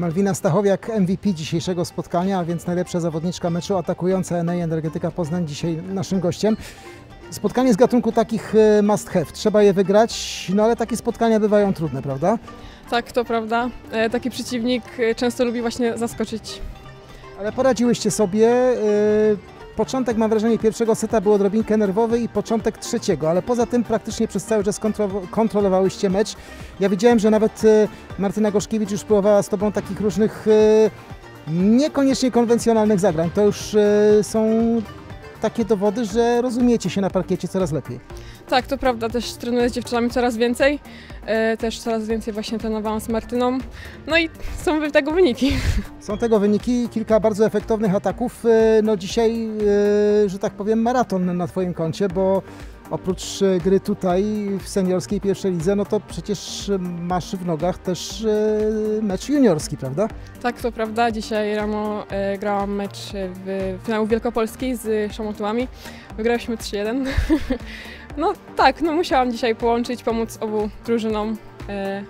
Malwina Stachowiak, MVP dzisiejszego spotkania, a więc najlepsza zawodniczka meczu atakująca Enei Energetyka Poznań dzisiaj naszym gościem. Spotkanie z gatunku takich e, must have, trzeba je wygrać, no ale takie spotkania bywają trudne, prawda? Tak, to prawda. E, Taki przeciwnik e, często lubi właśnie zaskoczyć. Ale poradziłyście sobie. Początek, mam wrażenie, pierwszego seta był odrobinkę nerwowy i początek trzeciego, ale poza tym praktycznie przez cały czas kontro- kontrolowałyście mecz. Ja widziałem, że nawet e, Martyna Goszkiewicz już próbowała z Tobą takich różnych e, niekoniecznie konwencjonalnych zagrań. To już e, są takie dowody, że rozumiecie się na parkiecie coraz lepiej. Tak, to prawda. Też trenuję z dziewczynami coraz więcej. E, Też coraz więcej właśnie trenowałam z Martyną. No i są tego wyniki. Są tego wyniki, kilka bardzo efektownych ataków. E, No dzisiaj, e, że tak powiem, maraton na Twoim koncie, bo oprócz gry tutaj w seniorskiej pierwszej lidze, no to przecież masz w nogach też mecz juniorski, prawda? Tak, to prawda. Dzisiaj rano grałam mecz w finału Wielkopolskiej z Szamotułami. Wygrałyśmy 3-1. No tak, no musiałam dzisiaj połączyć, pomóc obu drużynom e,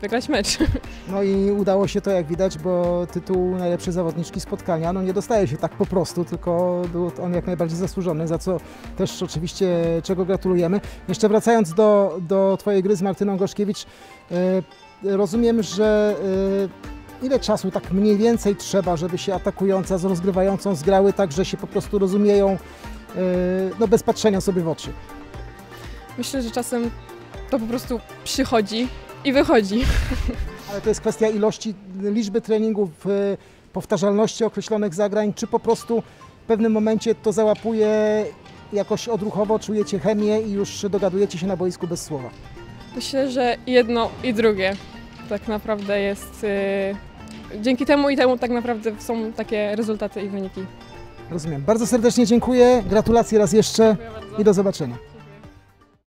wygrać mecz. No i udało się to, jak widać, bo tytuł najlepszej zawodniczki spotkania no nie dostaje się tak po prostu, tylko był on jak najbardziej zasłużony, za co też oczywiście czego gratulujemy. Jeszcze wracając do, do Twojej gry z Martyną Goszkiewicz, e, rozumiem, że e, ile czasu tak mniej więcej trzeba, żeby się atakująca z rozgrywającą zgrały tak, że się po prostu rozumieją e, no bez patrzenia sobie w oczy. Myślę, że czasem to po prostu przychodzi i wychodzi. Ale to jest kwestia ilości, liczby treningów, e, powtarzalności określonych zagrań, czy po prostu w pewnym momencie to załapuje jakoś odruchowo, czujecie chemię i już dogadujecie się na boisku bez słowa. Myślę, że jedno i drugie tak naprawdę jest. y, dzięki temu i temu tak naprawdę są takie rezultaty i wyniki. Rozumiem. Bardzo serdecznie dziękuję, gratulacje raz jeszcze i do zobaczenia.